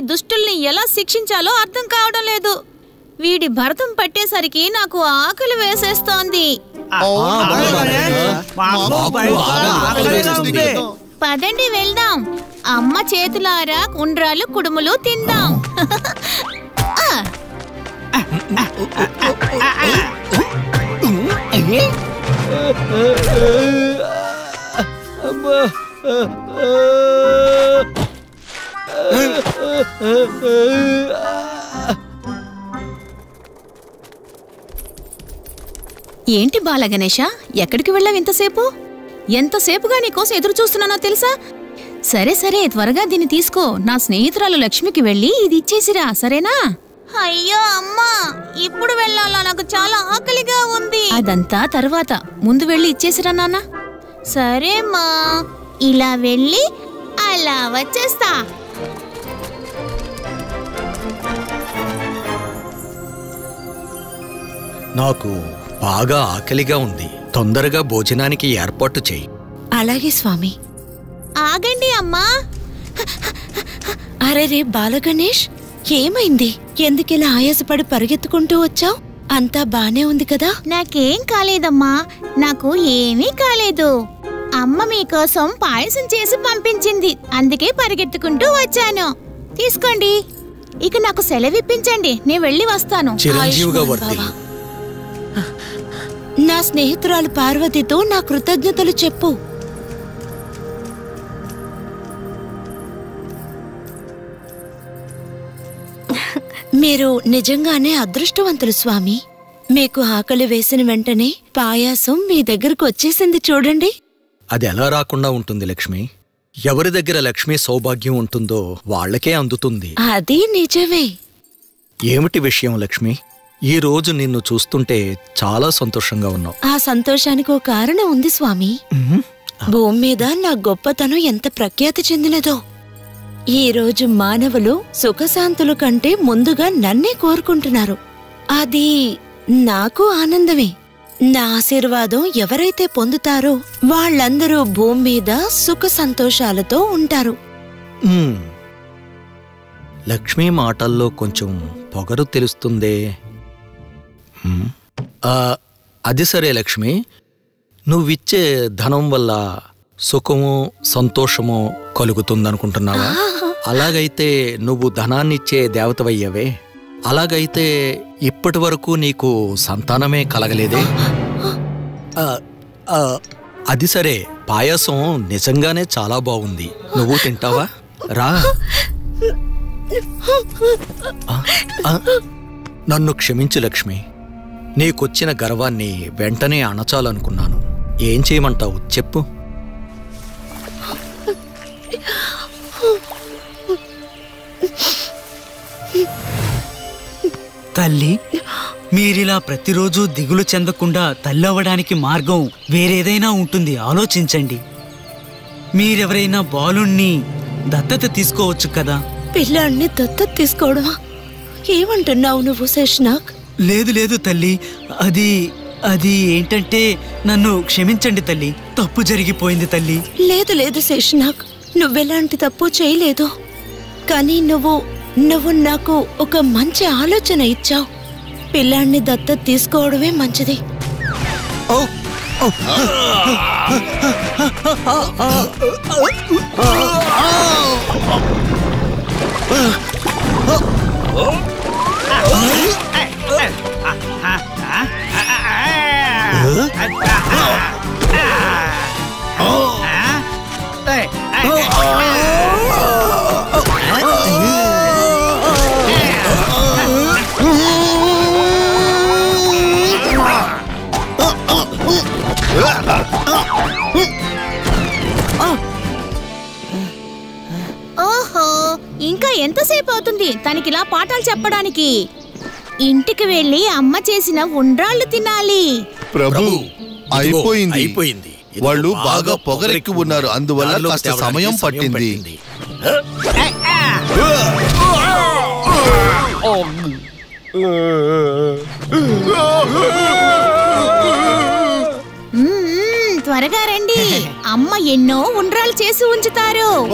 ఇలాంటి దుష్టుల్ని ఎలా శిక్షించాలో అర్థం కావడం లేదు వీడి భరతం పట్టేసరికి నాకు ఆకలి వేసేస్తోంది పదండి వెళ్దాం అమ్మ చేతులారా ఉండ్రాలు కుడుములు తిందాం ఆ, ఏంటి బాల గణేష? ఎక్కడికి వెళ్ళావు ఇంతసేపు? ఎంతసేపుగా నీకోసం ఎదురు చూస్తున్నానో తెలుసా? సరే సరే త్వరగా దీన్ని తీసుకో. నా స్నేహితురాలు లక్ష్మికి వెళ్ళి ఇది ఇచ్చేసిరా సరేనా? అయ్యో అమ్మా! ఇప్పుడు వెళ్ళాలా? నాకు చాలా ఆకలిగా ఉంది. అదంతా తర్వాత. ముందు వెళ్ళి ఇచ్చేసిరా నాన్న. సరేమ్మా ఇలా వెళ్ళి అలా వచ్చేస్తా. నాకు బాగా ఆకలిగా ఉంది. తొందరగా భోజనానికి ఏర్పాటు చేయి. అలాగే స్వామి. ఆగండి అమ్మా. అరే రే బాలగణేష్ ఏమైంది? ఎందుకిలా ఆయాసపడి పరిగెత్తుకుంటూ వచ్చావు? అంతా బానే ఉంది కదా? నాకేం కాలేదమ్మా. నాకు ఏమీ కాలేదు. అమ్మ మీకోసం పాయసం చేసి పంపించింది. అందుకే పరిగెత్తుకుంటూ వచ్చాను. తీసుకోండి. ఇక నాకు సెలవిప్పించండి. నేను వెళ్ళి వస్తాను. చిరంజీవిగా. నా స్నేహితురాలు పార్వతితో నా కృతజ్ఞతలు చెప్పు. మీరు నిజంగానే అదృష్టవంతులు స్వామి. మీకు ఆకలి వేసిన వెంటనే పాయాసం మీ దగ్గరకు వచ్చేసింది చూడండి. అది ఎలా రాకుండా ఉంటుంది లక్ష్మి? ఎవరి దగ్గర లక్ష్మి సౌభాగ్యం ఉంటుందో వాళ్ళకే అందుతుంది. అది నిజమే. ఏమిటి విషయం లక్ష్మి? ఈ రోజు నిన్ను చూస్తుంటే చాలా సంతోషంగా ఉన్నావు. ఆ సంతోషానికి ఒక కారణం ఉంది స్వామి. భూమి మీద నా గొప్పతనం ఎంత ప్రఖ్యాతి చెందినదో. ఈ రోజు మానవులు సుఖశాంతుల కంటే ముందుగా నన్నే కోరుకుంటున్నారు. అది నాకు ఆనందమే. నా ఆశీర్వాదం ఎవరైతే పొందుతారో వాళ్ళందరూ భూమి మీద సుఖ సంతోషాలతో ఉంటారు. లక్ష్మి మాటల్లో కొంచెం పొగరు తెలుస్తుందే. అది సరే లక్ష్మి. నువ్విచ్చే ధనం వల్ల సుఖము సంతోషము కలుగుతుందనుకుంటున్నావా? అలాగైతే నువ్వు ధనాన్నిచ్చే దేవతవయ్యవే. అలాగైతే ఇప్పటి వరకు నీకు సంతానమే కలగలేదే. అది సరే. పాయసం నిజంగానే చాలా బాగుంది. నువ్వు తింటావా? రా. నన్ను క్షమించు లక్ష్మి. నీకొచ్చిన గర్వాన్ని వెంటనే అణచాలనుకున్నాను. ఏం చేయమంటావు? చెప్పు. తల్లి మీరిలా ప్రతిరోజు దిగులు చెందకుండా తల్లి అవ్వడానికి మార్గం వేరేదైనా ఉంటుంది. ఆలోచించండి. మీరెవరైనా బాలుణ్ణి దత్తత తీసుకోవచ్చు కదా? పిల్లాడిని దత్తత తీసుకోవడమా? ఏమంటున్నావు నువ్వు శేషనాగ్? లేదు లేదు తల్లి. అది అది ఏంటంటే నన్ను క్షమించండి తల్లి. తప్పు జరిగిపోయింది తల్లి. లేదు లేదు శేషనాగ్. నువ్వెలాంటి తప్పు చేయలేదు. కానీ నువ్వు నువ్వు నాకు ఒక మంచి ఆలోచన ఇచ్చావు. పిల్లాన్ని దత్తత తీసుకోవడమే మంచిది. ఓహో ఇంకా ఎంతసేపు అవుతుంది తనకిలా పాఠాలు చెప్పడానికి? ఇంటికి వెళ్ళి అమ్మ చేసిన ఉండ్రాళ్ళు తినాలి. ప్రభు అయిపోయింది. అయిపోయింది. వాళ్ళు బాగా పొగరెక్కి ఉన్నారు. అందువల్ల కాస్త సమయం పట్టింది. త్వరగా ఎన్నో ఉండ్రాలు చేసి ఉంచుతారు.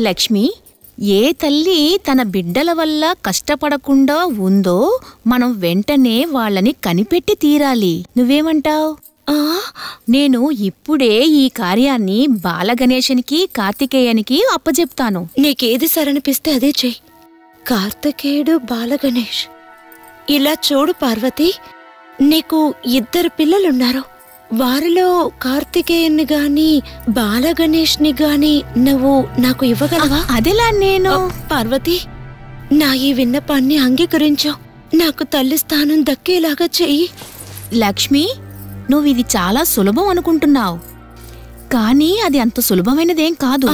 లక్ష్మి ఏ తల్లి తన బిడ్డల వల్ల కష్టపడకుండా ఉందో మనం వెంటనే వాళ్ళని కనిపెట్టి తీరాలి. నువ్వేమంటావ్? నేను ఇప్పుడే ఈ కార్యాన్ని బాలగణేశనికి కార్తికేయనికి అప్పజెప్తాను. నీకేది సరనిపిస్తే అదే చెయ్యి. కార్తికేయుడు బాలగణేష్. ఇలా చూడు పార్వతి నీకు ఇద్దరు పిల్లలున్నారు. వారిలో కార్తికేయుని గాని బాలగణేష్ని గాని నువ్వు నాకు ఇవ్వగలవా? అదెలా నేను. పార్వతి నా ఈ విన్నపాన్ని అంగీకరించు. నాకు తల్లి స్థానం దక్కేలాగా చెయ్యి. లక్ష్మి నువ్వు ఇది చాలా సులభం అనుకుంటున్నావు. కానీ అది అంత సులభమైనదేం కాదు.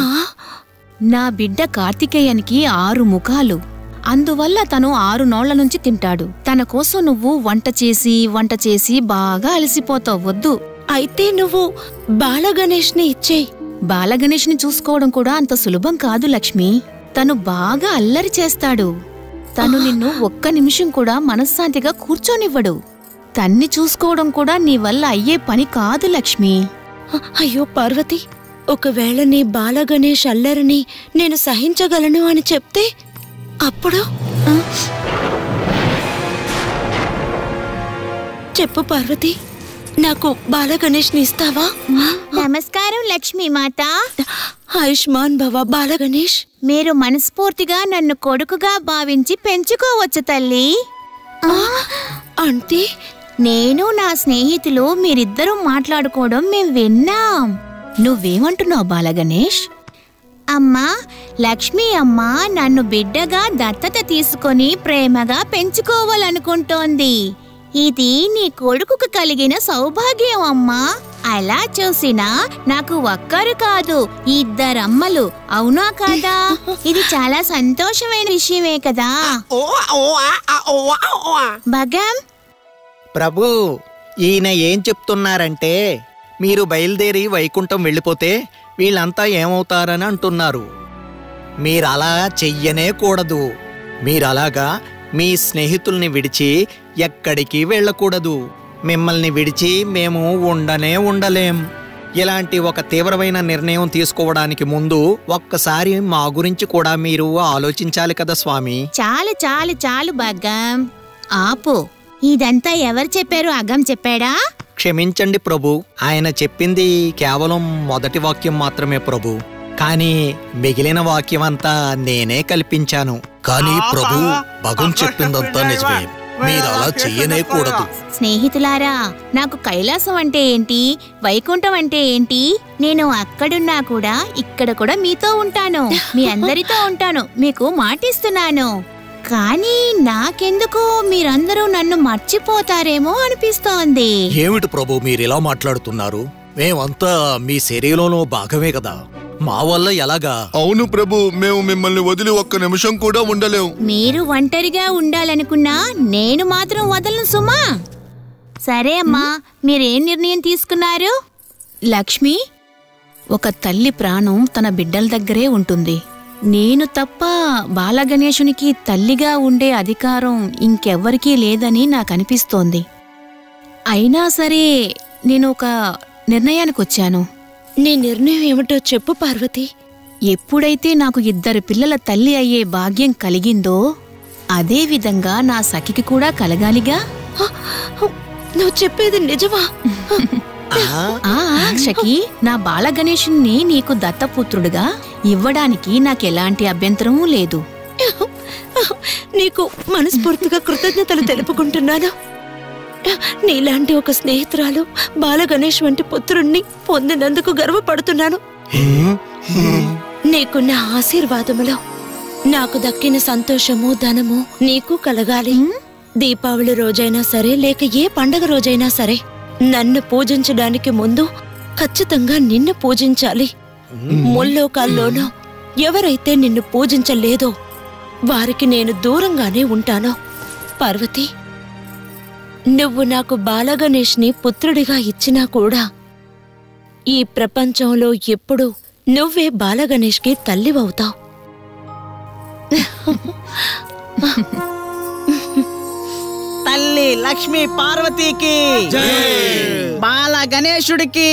నా బిడ్డ కార్తికేయనికి ఆరు ముఖాలు. అందువల్ల తను ఆరు నోళ్ళ నుంచి తింటాడు. తన కోసం నువ్వు వంట చేసి వంట చేసి బాగా అలసిపోతావు. వద్దు. అయితే నువ్వు బాలగణేష్ని ఇచ్చేయి. బాలగణేష్ని చూసుకోవడం కూడా అంత సులభం కాదు లక్ష్మి. తను బాగా అల్లరి చేస్తాడు. తను నిన్ను ఒక్క నిమిషం కూడా మనశ్శాంతిగా కూర్చోనివ్వడు. తన్ని చూసుకోవడం కూడా నీ వల్ల అయ్యే పని కాదు లక్ష్మి. అయ్యో పార్వతి ఒకవేళ నీ బాలగణేష్ అల్లరిని నేను సహించగలను అని చెప్తే అప్పుడు? చెప్పు పార్వతి. నాకు బాలగణేష్ని ఇస్తావా? నమస్కారం లక్ష్మి మాత ఆయుష్మాన్ భవ బాలగణేష్. మీరు మనస్ఫూర్తిగా నన్ను కొడుకుగా భావించి పెంచుకోవచ్చు తల్లి. అంటే? నేను నా స్నేహితులు మీరిద్దరూ మాట్లాడుకోవడం మేం విన్నాం. నువ్వేమంటున్నావు బాలగణేష్? అమ్మా లక్ష్మి అమ్మ నన్ను బిడ్డగా దత్తత తీసుకొని ప్రేమగా పెంచుకోవాలనుకుంటోంది. ఇది నీ కొడుకుకు కలిగిన సౌభాగ్యం అమ్మా. అలా చూసినా నాకు ఒక్కరు కాదు ఇద్దరమ్మలు. అవునా కాదా? ఇది చాలా సంతోషమైన విషయమే కదా. భగం! ప్రభు ఈయన ఏం చెప్తున్నారంటే మీరు బయలుదేరి వైకుంఠం వెళ్ళిపోతే వీళ్ళంతా ఏమవుతారని అంటున్నారు. మీరలా చెయ్యనే కూడదు. మీరలాగా మీ స్నేహితుల్ని విడిచి ఎక్కడికి వెళ్ళకూడదు. మిమ్మల్ని విడిచి మేము ఉండనే ఉండలేం. ఇలాంటి ఒక తీవ్రమైన నిర్ణయం తీసుకోవడానికి ముందు ఒక్కసారి మా గురించి కూడా మీరు ఆలోచించాలి కదా స్వామి. చాలు చాలు చాలు భగం ఆపు. ఇదంతా ఎవరు చెప్పారు? అగం చెప్పాడా? క్షమించండి ప్రభు. ఆయన చెప్పింది కేవలం మొదటి వాక్యం మాత్రమే ప్రభు. కానీ మిగిలిన వాక్యం అంతా నేనే కల్పించాను. కానీ ప్రభు భగం చెప్పిందంతా నిజమే. మీరు అలా చెయ్యనే కూడదు. స్నేహితులారా నాకు కైలాసం అంటే ఏంటి? వైకుంఠం అంటే ఏంటి? నేను అక్కడున్నా కూడా ఇక్కడ కూడా మీతో ఉంటాను. మీ అందరితో ఉంటాను. మీకు మాటిస్తున్నాను. కానీ నాకెందుకు మీరందరూ నన్ను మర్చిపోతారేమో అనిపిస్తోంది. ఏమిటి ప్రభు మీరు ఇలా మాట్లాడుతున్నారు? మేమంతా మీ శరీరంలో భాగమే కదా. మా వల్ల ఎలాగా? అవును ప్రభు మేము మిమ్మల్ని వదిలి ఒక్క నిమిషం కూడా ఉండలేం. మీరు ఒంటరిగా ఉండాలనుకున్నా నేను మాత్రం వదలను సుమా. సరే అమ్మా మీరేం నిర్ణయం తీసుకున్నారు? లక్ష్మి ఒక తల్లి ప్రాణం తన బిడ్డల దగ్గరే ఉంటుంది. నేను తప్ప బాలగణేశునికి తల్లిగా ఉండే అధికారం ఇంకెవ్వరికీ లేదని నాకు అనిపిస్తోంది అయినా సరే నేను ఒక నిర్ణయానికి వచ్చాను. నీ నిర్ణయం ఏమిటో చెప్పు పార్వతి. ఎప్పుడైతే నాకు ఇద్దరు పిల్లల తల్లి అయ్యే భాగ్యం కలిగిందో అదే విధంగా నా సఖికి కూడా కలగాలిగా? నువ్వు చెప్పేది నిజమా? ఆ సఖి నా బాలగణేశుణ్ణి నీకు దత్తపుత్రుడుగా ఇవ్వడానికి నాకెలాంటి అభ్యంతరమూ లేదు. నీకు మనస్ఫూర్తిగా కృతజ్ఞతలు తెలుపుకుంటున్నాను. నీలాంటి ఒక స్నేహితురాలు బాలగణేష్ వంటి పుత్రుణ్ణి పొందినందుకు గర్వపడుతున్నాను. నీకు నా ఆశీర్వాదములో నాకు దక్కిన సంతోషము ధనము నీకు కలగాలి. దీపావళి రోజైనా సరే లేక ఏ పండగ రోజైనా సరే నన్ను పూజించడానికి ముందు ఖచ్చితంగా నిన్ను పూజించాలి. ముల్లోకాల్లోనూ ఎవరైతే నిన్ను పూజించలేదో వారికి నేను దూరంగానే ఉంటాను. పార్వతి నువ్వు నాకు బాలగణేష్ని పుత్రుడిగా ఇచ్చినా కూడా ఈ ప్రపంచంలో ఎప్పుడు నువ్వే బాలగణేష్కి తల్లివవుతావు. తల్లి లక్ష్మీ పార్వతీకి. బాల గణేశుడికి.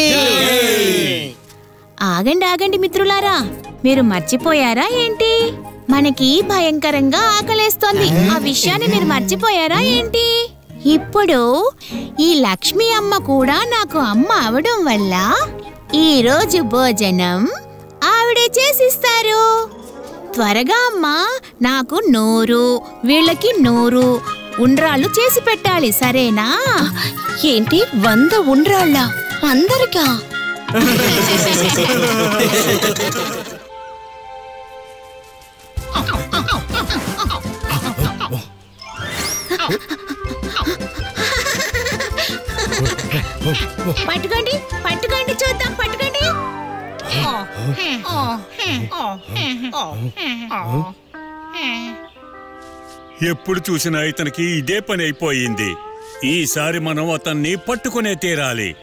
ఆగండి ఆగండి మిత్రులారా. మీరు మర్చిపోయారా ఏంటి? మనకి భయంకరంగా ఆకలేస్తోంది. ఆ విషయాన్ని మీరు మర్చిపోయారా ఏంటి? ఇప్పుడు ఈ లక్ష్మి అమ్మ కూడా నాకు అమ్మ అవడం వల్ల ఈ రోజు భోజనం ఆవిడే చేసిస్తారు. త్వరగా అమ్మా నాకు నూరు వీళ్ళకి నూరు ఉండ్రాళ్ళు చేసి పెట్టాలి సరేనా ఏంటి వంద ఉండ్రాళ్ళ అందరికా పట్టుకోండి పట్టుకోండి చూద్దాం పట్టుకోండి ఎప్పుడు చూసినా ఇతనికి ఇదే పని అయిపోయింది. ఈసారి మనం అతన్ని పట్టుకునే తీరాలి.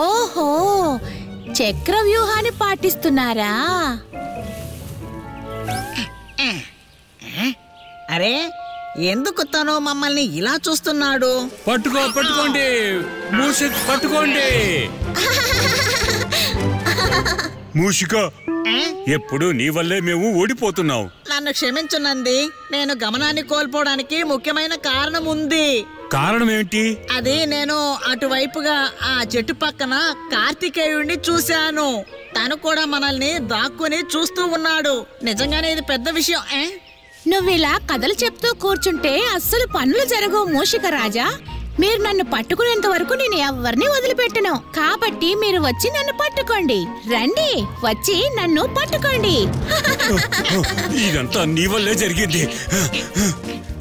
ఓహో చక్ర వ్యూహాన్ని పాటిస్తున్నారా? అరే ఎందుకు తను మమ్మల్ని ఇలా చూస్తున్నాడు? పట్టుకో పట్టుకోండి. మూసిక్ పట్టుకోండి. మూషిక ఎప్పుడు నీ వల్లే మేము ఓడిపోతున్నాం. నన్ను క్షమించునంది. నేను గమనాన్ని కోల్పోవడానికి ముఖ్యమైన కారణం ఉంది. కారణం ఏంటి అది నేను అటువైపుగా ఆ చెట్టు పక్కన కార్తికేయుడిని చూశాను. తను కూడా మనల్ని దాక్కుని చూస్తూ ఉన్నాడు. నిజంగానే ఇది పెద్ద విషయం ఏ? నువ్విలా కథలు చెప్తూ కూర్చుంటే అస్సలు పనులు జరగవు మూషిక రాజా. మీరు నన్ను పట్టుకునేంత వరకు నేను ఎవరిని వదిలిపెట్టను. కాబట్టి మీరు వచ్చి నన్ను పట్టుకోండి. రండి వచ్చి నన్ను పట్టుకోండి. ఇదంతా నీ వల్లే జరిగింది.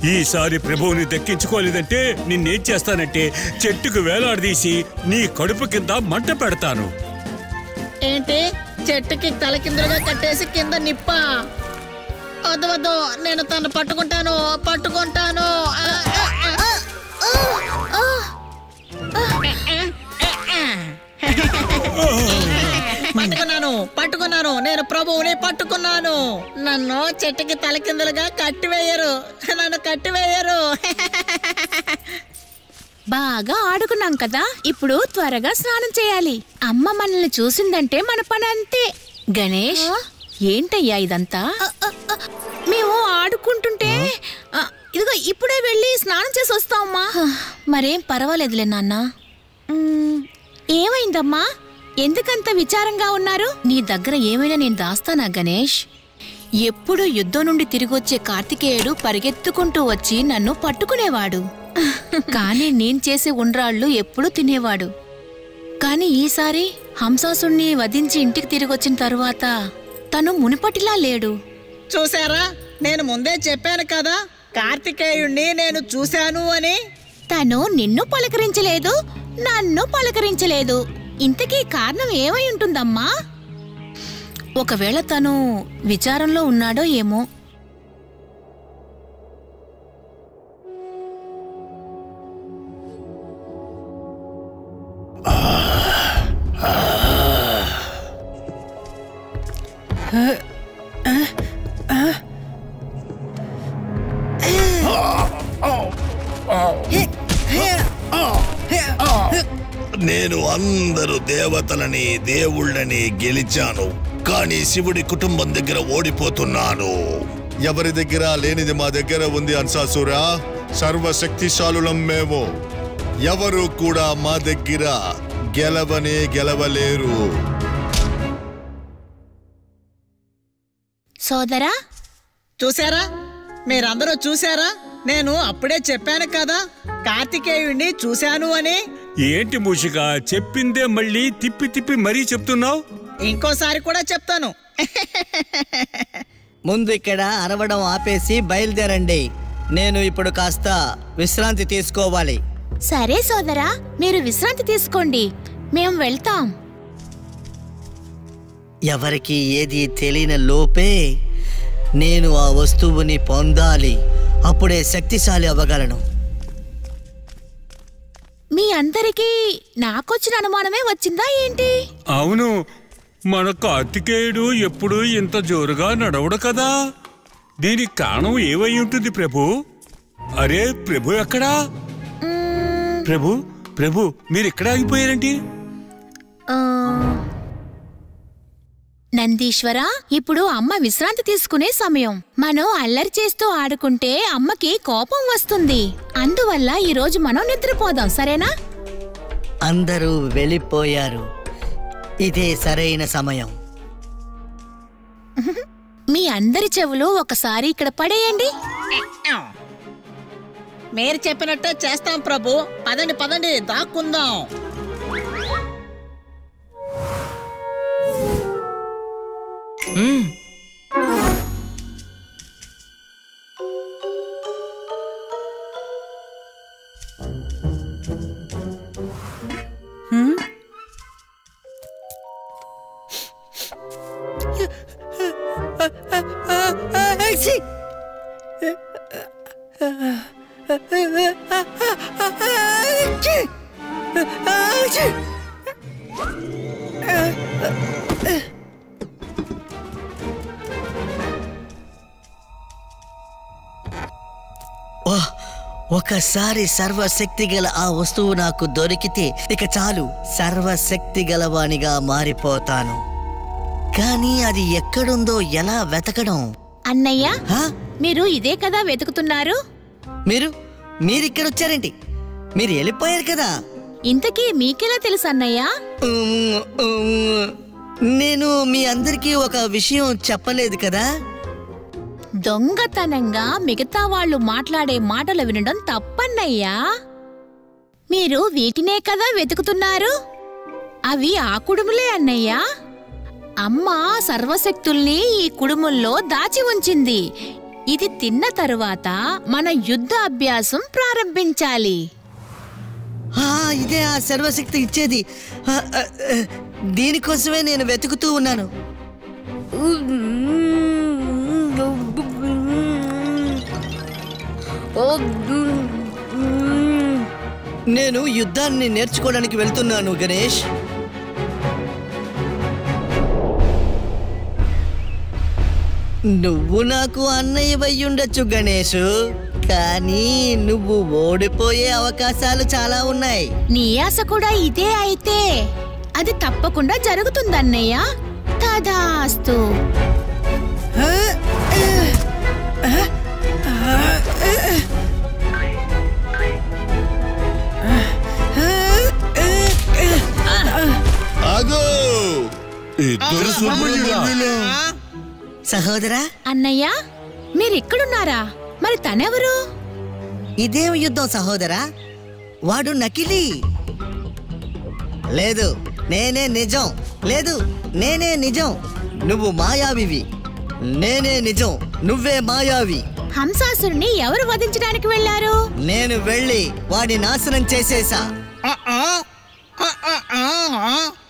ఈసారి ప్రభువుని దక్కించుకోలేదంటే నిన్నేం చేస్తానంటే చెట్టుకు వేలాడదీసి నీ కడుపు కింద మంట పెడతాను. ఏంటి? చెట్టుకి తలకిందులుగా కట్టేసి కింద నిప్ప? వద్దు వద్దు. నేను తను పట్టుకుంటాను పట్టుకుంటాను. పట్టుకున్నాను పట్టుకున్నాను. నేను ప్రభువుని పట్టుకున్నాను. నన్ను చెట్టుకి తలకిందులుగా కట్టివేయరు. నన్ను కట్టివేయరు. బాగా ఆడుకున్నాం కదా. ఇప్పుడు త్వరగా స్నానం చేయాలి. అమ్మ మనల్ని చూసిందంటే మన పని అంతే గణేష్ ఏంటయ్యా ఇదంతా? మేము ఆడుకుంటుంటే ఇదిగో ఇప్పుడే వెళ్ళి స్నానం చేసి వస్తామమ్మా మరేం పర్వాలేదులే నాన్న. ఏమైందమ్మా? ఎందుకంత విచారంగా ఉన్నారు? నీ దగ్గర ఏమైనా నేను దాస్తానా గణేష్? ఎప్పుడు యుద్ధం నుండి తిరిగొచ్చే కార్తికేయుడు పరిగెత్తుకుంటూ వచ్చి నన్ను పట్టుకునేవాడు. కానీ నేను చేసే ఉండ్రాళ్ళు ఎప్పుడూ తినేవాడు. కానీ ఈసారి హంసాసుణ్ణి వధించి ఇంటికి తిరిగొచ్చిన తరువాత తను మునిపటిలా లేడు. చూసారా నేను ముందే చెప్పాను కదా కార్తికేయుణ్ణి నేను చూశాను అని. తను నిన్ను పలకరించలేదు నన్ను పలకరించలేదు. ఇంతకీ కారణం ఏమై ఉంటుందమ్మా? ఒకవేళ తను విచారంలో ఉన్నాడో ఏమో. నేను అందరు దేవతలని దేవుళ్ళని గెలిచాను. కానీ శివుడి కుటుంబం దగ్గర ఓడిపోతున్నాను. ఎవరి దగ్గర లేనిది మా దగ్గర ఉంది అన్సాసురా. సర్వశక్తిశాలులం మేము. ఎవరు కూడా మా దగ్గర గెలవనే గెలవలేరు. సోదరా? చూసారా మీరందరూ చూసారా నేను అప్పుడే చెప్పాను కదా కార్తికేయుణ్ణి చూశాను అని. ఏంటి మూషిక చెప్పిందే మళ్ళీ తిప్పి తిప్పి మరీ చెప్తున్నావు? ఇంకోసారి కూడా చెప్తాను. ముందు ఇక్కడ అరవడం ఆపేసి బయలుదేరండి. నేను ఇప్పుడు కాస్త విశ్రాంతి తీసుకోవాలి. సరే సోదరా మీరు విశ్రాంతి తీసుకోండి. మేం వెళ్తాం. ఎవరికి ఏది తెలియని లోపే నేను ఆ వస్తువుని పొందాలి. అప్పుడే శక్తిశాలి అవ్వగలను. మీ అందరికీ నాకొచ్చిన అనుమానమే వచ్చిందా ఏంటి? అవును. మన కార్తికేయుడు ఎప్పుడు ఇంత జోరుగా నడవడు కదా. దీనికి కారణం ఏమై ఉంటుంది ప్రభు? అరే ప్రభు ఎక్కడా? ప్రభు ప్రభు మీరు ఎక్కడ ఆగిపోయారేంటి ఆ, నందీశ్వర ఇప్పుడు అమ్మ విశ్రాంతి తీసుకునే సమయం. మనం అల్లరి చేస్తూ ఆడుకుంటే అమ్మకి కోపం వస్తుంది. అందువల్ల ఈ రోజు మనం నిద్రపోదాం సరేనా? అందరూ వెళ్ళిపోయారు. ఇదే సరైన సమయం. మీ అందరి చెవులు ఒకసారి ఇక్కడ పడేయండి. మీరు చెప్పినట్టే చేస్తాం ప్రభు. పదండి పదండి దాక్కుందాం. ఓహ్! ఒకసారి సర్వశక్తి గల ఆ వస్తువు నాకు దొరికితే ఇక చాలు సర్వశక్తి గలవానిగా మారిపోతాను. కానీ అది ఎక్కడుందో ఎలా వెతకడం? అన్నయ్య హా? మీరు ఇదే కదా వెతుకుతున్నారు? మీరు మీరిక్కడ వచ్చారేంటి మీరు వెళ్ళిపోయారు కదా? ఇంతకీ మీకెలా తెలుసు అన్నయ్య? ఉమ్, ఉమ్, నేను మీ అందరికీ ఒక విషయం చెప్పలేదు కదా? దొంగతనంగా మిగతా వాళ్ళు మాట్లాడే మాటలు వినడం తప్పన్నయ్యా. మీరు వీటినే కదా వెతుకుతున్నారు? అవి ఆ కుడుములే అన్నయ్యా. అమ్మ సర్వశక్తుల్ని ఈ కుడుముల్లో దాచి ఉంచింది. ఇది తిన్న తరువాత మన యుద్ధ అభ్యాసం ప్రారంభించాలి. ఆ, ఇదే ఆ సర్వశక్తి ఇచ్చేది. దీనికోసమే నేను వెతుకుతూ ఉన్నాను. నేను యుద్ధాన్ని నేర్చుకోవడానికి వెళ్తున్నాను గణేష్. నువ్వు నాకు అన్నయ్య ఉండొచ్చు గణేషు. కానీ నువ్వు ఓడిపోయే అవకాశాలు చాలా ఉన్నాయి. నీ ఆశ కూడా ఇదే అయితే. అది తప్పకుండా జరుగుతుందన్నయ్య. తదాస్తు. ఇద్దరు సహోదరా? అన్నయ్య మీరిక్కడున్నారా? మరి తనెవరు? ఇదేం యుద్ధం సహోదరా? వాడు నకిలీ. లేదు నేనే నిజం. లేదు నేనే నిజం. నువ్వు మాయావివి. నేనే నిజం. నువ్వే మాయావి. హంసాసురుని ఎవరు వధించడానికి వెళ్ళారు నేను వెళ్ళి వాడి నాశనం చేసేసా.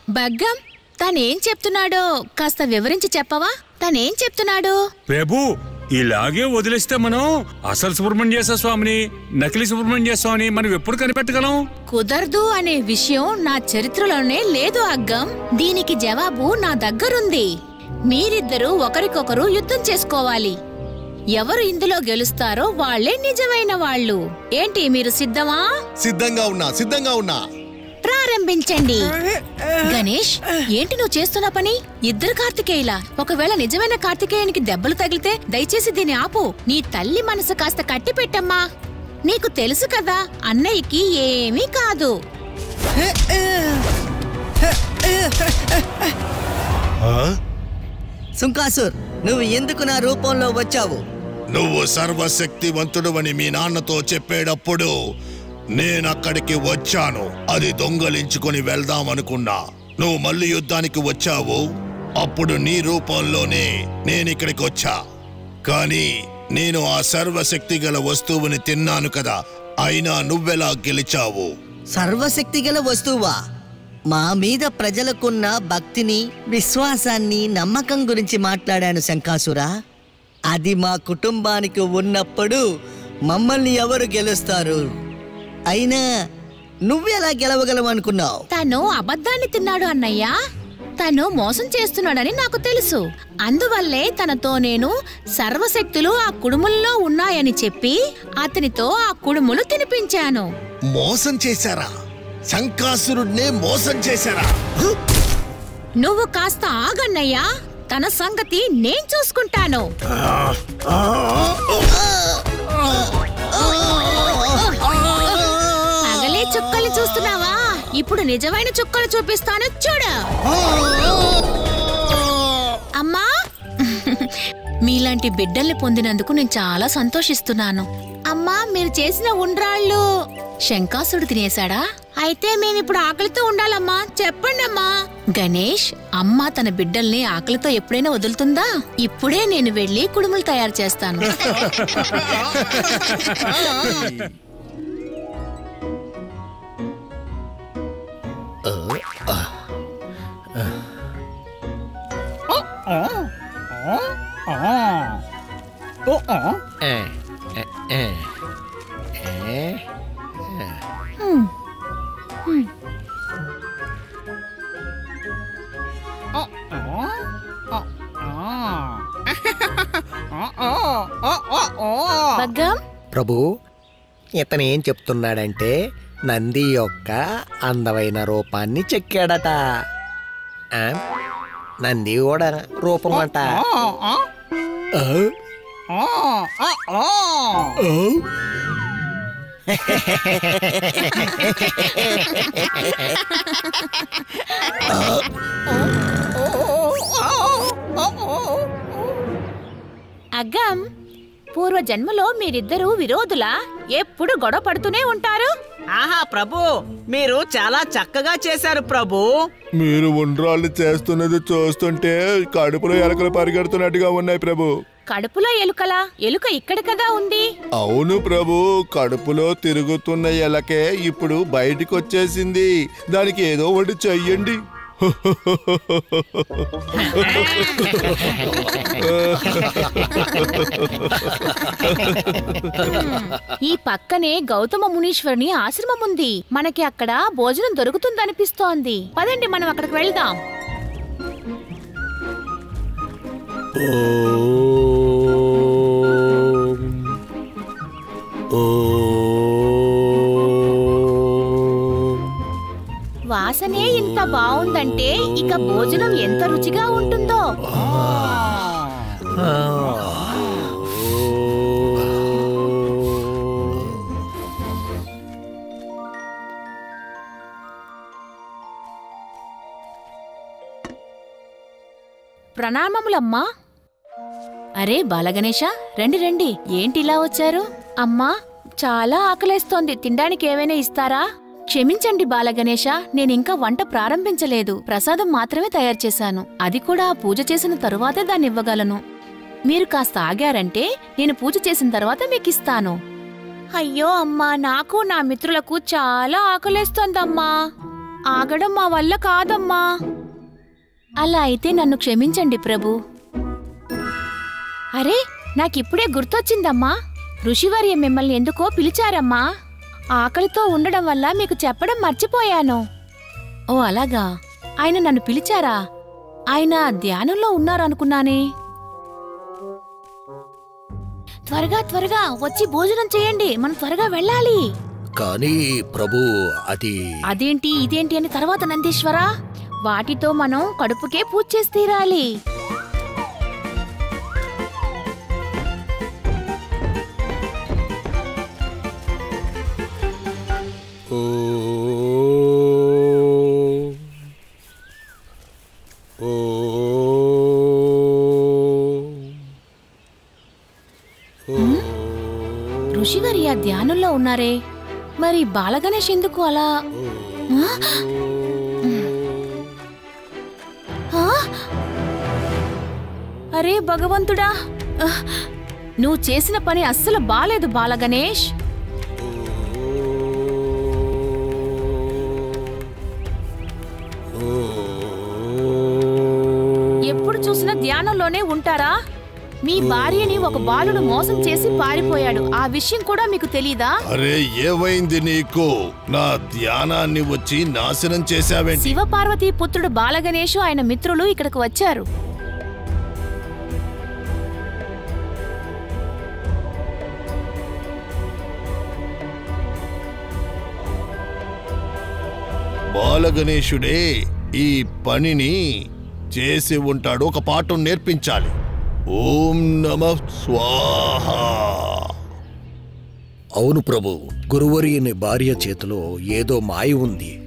బగ్గం తనేం చెప్తున్నాడో కాస్త వివరించి చెప్పవా? తనేం చెప్తున్నాడు? ప్రభు ఇలాగే వదిలేస్తే మనం అసలు సుబ్రహ్మణ్య స్వామిని నకిలీ సుబ్రహ్మణ్య స్వామిని మనం ఎప్పుడు కనిపెట్టగలం? కుదరదు అనే విషయం నా చరిత్రలోనే లేదు అగ్గం. దీనికి జవాబు నా దగ్గరుంది. మీరిద్దరూ ఒకరికొకరు యుద్ధం చేసుకోవాలి. ఎవరు ఇందులో గెలుస్తారో వాళ్ళే నిజమైన వాళ్ళు. ఏంటి మీరు సిద్ధమా? సిద్ధంగా ఉన్నా సిద్ధంగా ఉన్నా. ప్రారంభించండి. గణేష్ ఏంటి నువ్వు చేస్తున్న పని? ఇద్దరు కార్తికేయుల? ఒకవేళ నిజమైన కార్తికేయునికి దెబ్బలు తగిలితే దయచేసి దీన్ని ఆపు. నీ తల్లి మనసు కాస్త కట్టి పెట్టమ్మా నీకు తెలుసు కదా అన్నయ్యకి ఏమీ కాదు. సుంకాసుర్ నువ్వు ఎందుకు నా రూపంలో వచ్చావు? నువ్వు సర్వశక్తివంతుడువని మీ నాన్నతో చెప్పేటప్పుడు నేనక్కడికి వచ్చాను. అది దొంగలించుకొని వెళ్దామనుకున్నా. నువ్వు మళ్ళీ యుద్ధానికి వచ్చావు? అప్పుడు నీ రూపంలోనే నేనిక్కడికి వచ్చా కానీ నేను ఆ సర్వశక్తి గల వస్తువుని తిన్నాను కదా. అయినా నువ్వెలా గెలిచావు? సర్వశక్తి గల వస్తువా? మా మీద ప్రజలకున్న భక్తిని విశ్వాసాన్ని నమ్మకం గురించి మాట్లాడాను శంకాసురా అది మా కుటుంబానికి ఉన్నప్పుడు మమ్మల్ని ఎవరు గెలుస్తారు? అయినా నువ్వెలా గెలవగలవనుకున్నావు తను అబద్ధాన్ని తిన్నాడు అన్నయ్య తను మోసం చేస్తున్నాడని నాకు తెలుసు అందువల్లే తనతో నేను సర్వశక్తులు ఆ కుడుముల్లో ఉన్నాయని చెప్పి అతనితో ఆ కుడుములు తినిపించాను మోసం చేశారా శంకాసురుడినే మోసం చేశారా నువ్వు కాస్త ఆగన్నయ్యా తన సంగతి నేను చూసుకుంటాను ఇప్పుడు నిజమైన చుక్కలు చూపిస్తాను చూడు. అమ్మా! మీలాంటి బిడ్డల్ని పొందినందుకు నేను చాలా సంతోషిస్తున్నాను. అమ్మా మీరు చేసిన ఉండ్రాళ్ళు. శంకాసుడు తినేశాడా? అయితే మేమిప్పుడు ఆకలితో ఉండాలమ్మా. చెప్పండి అమ్మా. గణేష్ అమ్మ తన బిడ్డల్ని ఆకలితో ఎప్పుడైనా వదులుతుందా? ఇప్పుడే నేను వెళ్ళి కుడుములు తయారు చేస్తాను. ప్రభు ఇతను ఏం చెప్తున్నాడంటే నంది యొక్క అందమైన రూపాన్ని చెక్కాడట? నంది కూడా రూపం అంట. ఆ? ఆ? అగ్గం పూర్వ జన్మలో మీరిద్దరూ విరోధులా? ఎప్పుడు గొడవ పడుతూనే ఉంటారు? ఆహా ప్రభు మీరు చాలా చక్కగా చేశారు ప్రభు. మీరు ఉండ్రాళ్ళు చేస్తున్నది చూస్తుంటే కడుపులో ఎలకలు పరిగెడుతున్నట్టుగా ఉన్నాయి ప్రభు. కడుపులో ఎలుకలా? ఎలుక ఇక్కడ కదా ఉంది? అవును ప్రభు కడుపులో తిరుగుతున్న ఎలకే ఇప్పుడు బయటికి వచ్చేసింది దానికి ఏదో ఒకటి చెయ్యండి. ఈ పక్కనే గౌతమ మునీశ్వరుని ఆశ్రమం ఉంది. మనకి అక్కడ భోజనం దొరుకుతుందనిపిస్తోంది. పదండి మనం అక్కడికి వెళ్దాం. వాసనే ఇంత బాగుందంటే ఇక భోజనం ఎంత రుచిగా ఉంటుందో? ప్రణామములమ్మా. అరే బాలగణేష రండి రండి. ఏంటి ఇలా వచ్చారు? అమ్మా చాలా ఆకలేస్తోంది. తినడానికి ఏమైనా ఇస్తారా? క్షమించండి బాలగణేష నేనింకా వంట ప్రారంభించలేదు. ప్రసాదం మాత్రమే తయారు చేశాను. అది కూడా పూజ చేసిన తరువాతే దాన్ని ఇవ్వగలను మీరు కాస్త ఆగారంటే నేను పూజ చేసిన తర్వాత మీకిస్తాను. అయ్యో అమ్మా నాకు నా మిత్రులకు చాలా ఆకలేస్తోందమ్మా. ఆగడం మా వల్ల కాదమ్మా. అలా అయితే నన్ను క్షమించండి ప్రభు. అరే నాకిప్పుడే గుర్తొచ్చిందమ్మా. ఋషివర్య మిమ్మల్ని ఎందుకో పిలిచారమ్మా. ఆకలితో ఉండడం వల్ల మీకు చెప్పడం మర్చిపోయాను. ఓ అలాగా. ఆయన నన్ను పిలిచారా? ఆయన ధ్యానంలో ఉన్నారనుకున్నానే. త్వరగా త్వరగా వచ్చి భోజనం చేయండి. మనం త్వరగా వెళ్ళాలి. కానీ ప్రభు అది అదేంటి ఇదేంటి అని తర్వాత నందీశ్వరా? వాటితో మనం కడుపుకే పూజ చేసి తీరాలి. ఉన్నారే మరి బాలగణేష్ ఎందుకు అలా? అరే భగవంతుడా! ఆ! నువ్వు చేసిన పని అస్సలు బాలేదు బాలగణేష్! ఎప్పుడు చూసినా ధ్యానంలోనే ఉంటారా? మీ భార్యని ఒక బాలుడు మోసం చేసి పారిపోయాడు. ఆ విషయం కూడా మీకు తెలీదా? అరే ఏమైంది నీకు? నా ధ్యానాన్ని వచ్చి నాశనం చేశావేంటి? శివ పార్వతీ పుత్రుడు బాలగణేషు ఆయన మిత్రులు ఇక్కడికి వచ్చారు. బాలగణేశుడే ఈ పనిని చేసి ఉంటాడు. ఒక పాఠం నేర్పించాలి. ఓం నమ స్వాహ. అవును ప్రభు గురువరియని భార్య చేతిలో ఏదో మాయ ఉంది.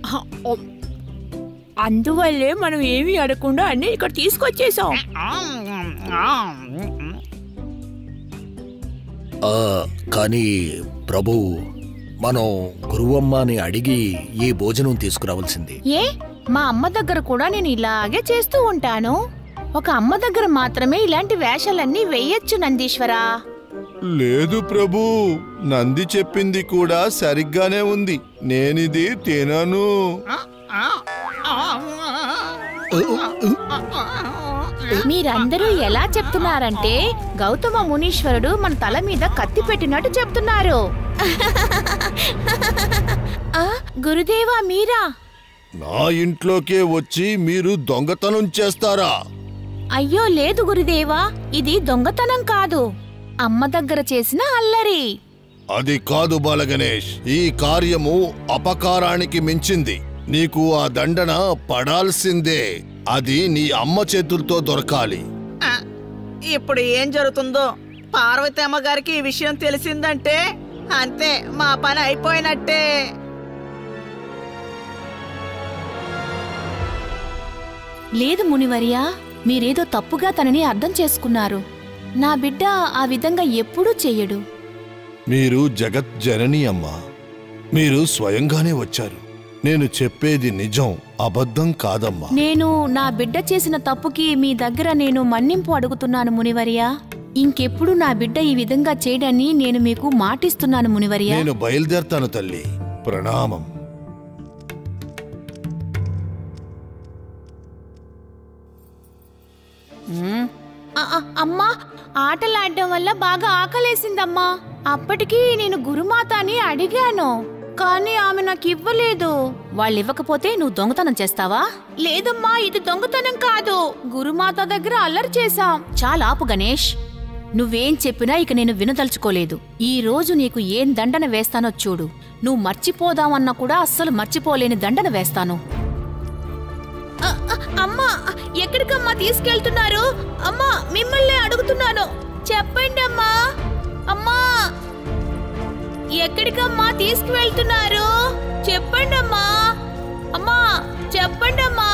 అందువల్లే మనం ఏమీ అడగకుండా అన్ని ఇక్కడ తీసుకొచ్చేసాం. ఆ కానీ ప్రభు మనం గురువమ్మని అడిగి ఈ భోజనం తీసుకురావాల్సింది. ఏ? మా అమ్మ దగ్గర కూడా నేను ఇలాగే చేస్తూ ఉంటాను. ఒక అమ్మ దగ్గర మాత్రమే ఇలాంటి వేషాలన్నీ వెయ్యొచ్చు నందీశ్వరా. లేదు ప్రభు నంది చెప్పింది కూడా సరిగ్గానే ఉంది. నేనిది తినను. మీరందరూ ఎలా చెప్తున్నారంటే గౌతమ మునీశ్వరుడు మన తల మీద కత్తి పెట్టినట్టు చెప్తున్నారు. ఆ, గురుదేవా మీరా? నా ఇంట్లోకే వచ్చి మీరు దొంగతనం చేస్తారా? అయ్యో లేదు గురుదేవా ఇది దొంగతనం కాదు. అమ్మ దగ్గర చేసిన అల్లరి. అది కాదు బాలగణేష్ ఈ కార్యము అపకారానికి మించింది. నీకు ఆ దండన పడాల్సిందే. అది నీ అమ్మ చేతులతో దొరకాలి. ఇప్పుడు ఏం జరుగుతుందో పార్వతి అమ్మగారికి ఈ విషయం తెలిసిందంటే అంతే మా పని అయిపోయినట్టే. లేదు మునివర్యా మీరేదో తప్పుగా తనని అర్థం చేసుకున్నారు. నా బిడ్డ ఆ విధంగా ఎప్పుడూ చెయ్యడు మీరు జగత్ జనని అమ్మా. మీరు స్వయంగానే వచ్చారు. నేను చెప్పేది నిజం అబద్ధం కాదమ్మా. నేను నా బిడ్డ చేసిన తప్పుకి మీ దగ్గర నేను మన్నింపు అడుగుతున్నాను మునివర్యా. ఇంకెప్పుడు నా బిడ్డ ఈ విధంగా చేయడాన్ని నేను మీకు మాటిస్తున్నాను మునివర్యా. నేను బయలుదేరతాను తల్లి. ప్రణామం. అమ్మా ఆటలాడడం వల్ల బాగా ఆకలేసిందమ్మా. అప్పటికి నేను గురుమాత అని అడిగాను. కానీ ఆమె నాకు ఇవ్వలేదు. వాళ్ళు ఇవ్వకపోతే నువ్వు దొంగతనం చేస్తావా? లేదమ్మా ఇది దొంగతనం కాదు. గురుమాత దగ్గర అల్లరి చేశాం. చాలా ఆపు గణేష్. నువ్వేం చెప్పినా ఇక నేను వినదలుచుకోలేదు. ఈ రోజు నీకు ఏం దండన వేస్తానో చూడు. నువ్వు మర్చిపోదామన్నా కూడా అస్సలు మర్చిపోలేని దండన వేస్తాను. అమ్మా ఎక్కడికమ్మా తీసుకెళ్తున్నారు? అమ్మా మిమ్మల్ని అడుగుతున్నాను. చెప్పండి అమ్మా. అమ్మా ఎక్కడికమ్మా తీసుకువెళ్తున్నారు? చెప్పండి అమ్మా. అమ్మా చెప్పండి అమ్మా.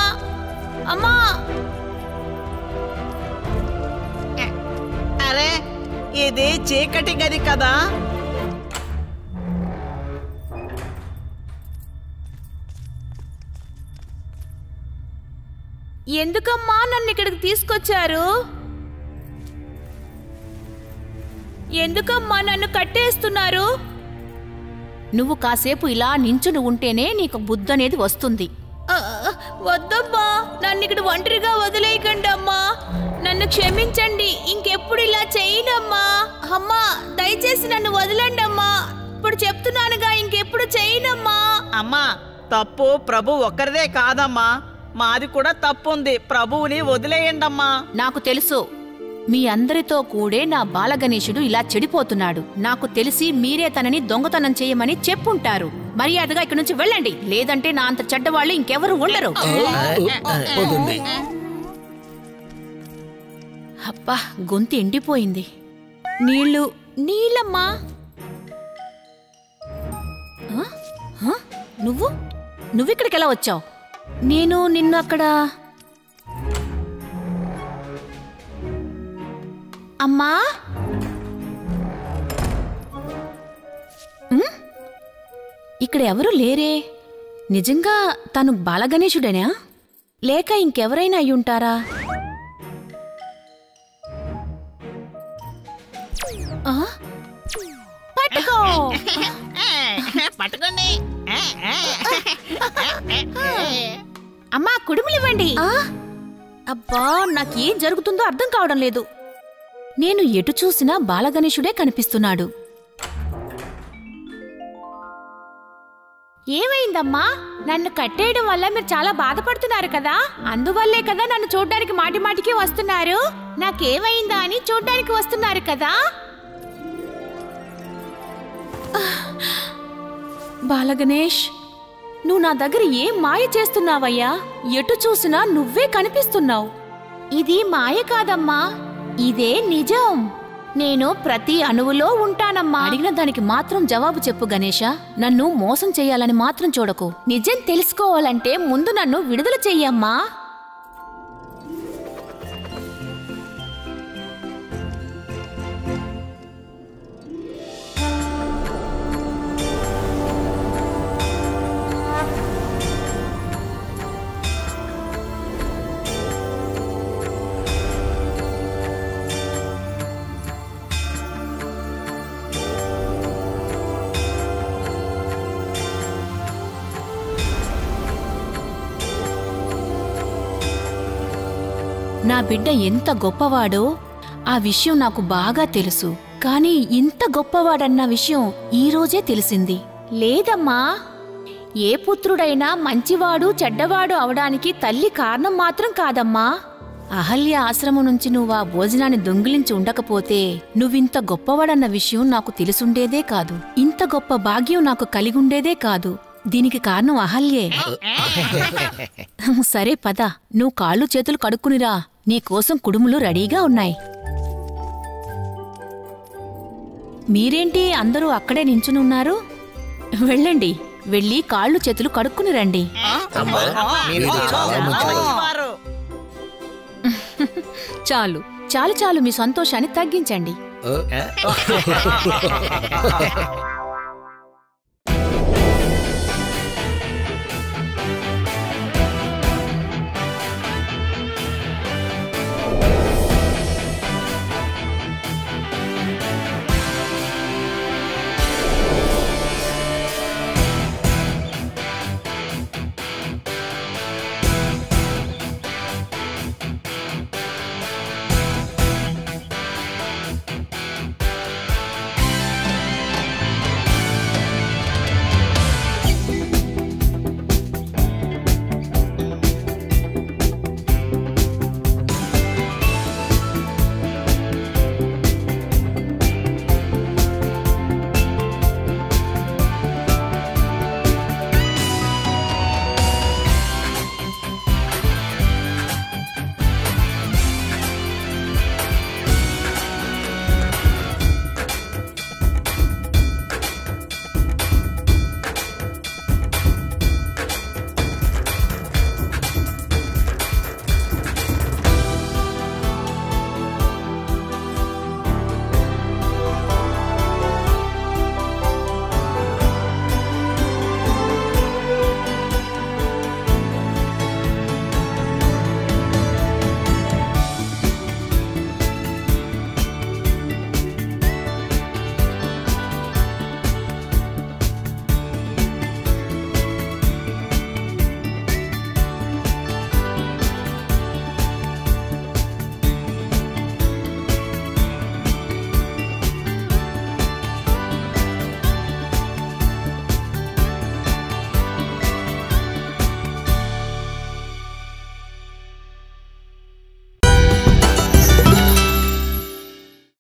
అమ్మా. అరే ఇది చీకటి గది కదా. ఎందుకమ్మా నన్ను ఇక్కడికి తీసుకొచ్చారు? ఎందుకమ్మా నన్ను కట్టేస్తున్నారు? నువ్వు కాసేపు ఇలా నించుని ఉంటేనే నీకు బుద్ధి అనేది వస్తుంది వద్దమ్మా నన్ను ఇక్కడ ఒంటరిగా వదిలేయకండి అమ్మా. నన్ను క్షమించండి ఇంకెప్పుడు ఇలా చేయనమ్మా. అమ్మా దయచేసి నన్ను వదలండి అమ్మా. ఇప్పుడు చెప్తున్నానుగా ఇంకెప్పుడు చేయనమ్మా. అమ్మా తప్పు ప్రభు ఒక్కరిదే కాదమ్మా. మాది కూడా తప్పు ఉంది ప్రభువుని వదిలేయండమ్మా. నాకు తెలుసు. మీ అందరితో కూడే నా బాలగణేశుడు ఇలా చెడిపోతున్నాడు. నాకు తెలిసి మీరే తనని దొంగతనం చేయమని చెప్పుంటారు. మర్యాదగా ఇక్కడి నుంచి వెళ్ళండి. లేదంటే నా అంత చెడ్డవాళ్ళు ఇంకెవరు ఉండరు. అబ్బా గొంతు ఎండిపోయింది. నీళ్ళు నీళ్ళమ్మా? ఆ? నువ్వు? నువ్విక్కడికి ఎలా వచ్చావు? నేను నిన్ను అక్కడ అమ్మా? ఇక్కడ ఎవరు లేరే? నిజంగా తను బాలగణేశుడేనా? లేక ఇంకెవరైనా అయ్యుంటారా? పట్టుకో! పట్టుకోండి. అమ్మా కుడుములు ఇవ్వండి అబ్బా నాకేం జరుగుతుందో అర్థం కావడం లేదు. నేను ఎటు చూసినా బాలగణేశుడే కనిపిస్తున్నాడు. ఏమైందమ్మా? నన్ను కట్టేయడం వల్ల మీరు చాలా బాధపడుతున్నారు కదా? అందువల్లే కదా నన్ను చూడ్డానికి మాటి మాటికి వస్తున్నారు? నాకేమైందా అని చూడ్డానికి వస్తున్నారు కదా? బాలగణేష్ నువ్వు నా దగ్గర ఏం మాయ చేస్తున్నావయ్యా? ఎటు చూసినా నువ్వే కనిపిస్తున్నావు. ఇది మాయ కాదమ్మా. ఇదే నిజం. నేను ప్రతి అణువులో ఉంటానమ్మా. అడిగిన దానికి మాత్రం జవాబు చెప్పు గణేష. నన్ను మోసం చేయాలని మాత్రం చూడకు. నిజం తెలుసుకోవాలంటే ముందు నన్ను విడుదల చెయ్యమ్మా. నా బిడ్డ ఎంత గొప్పవాడో ఆ విషయం నాకు బాగా తెలుసు. కానీ ఇంత గొప్పవాడన్న విషయం ఈ రోజే తెలిసింది. లేదమ్మా! ఏ పుత్రుడైనా మంచివాడు చెడ్డవాడు అవడానికి తల్లి కారణం మాత్రం కాదమ్మా! అహల్య ఆశ్రమం నుంచి నువ్వు ఆ భోజనాన్ని దొంగిలించి ఉండకపోతే నువ్వింత గొప్పవాడన్న విషయం నాకు తెలుసుండేదే కాదు. ఇంత గొప్ప భాగ్యం నాకు కలిగుండేదే కాదు. దీనికి కారణం అహల్యే. సరే పద. నువ్వు కాళ్ళు చేతులు కడుక్కునిరా. నీకోసం కుడుములు రెడీగా ఉన్నాయి. మీరేంటి అందరూ అక్కడే నించునున్నారు? వెళ్ళండి వెళ్ళి కాళ్ళు చేతులు కడుక్కుని రండి. చాలా చాలు చాలు మీ సంతోషాన్ని తగ్గించండి.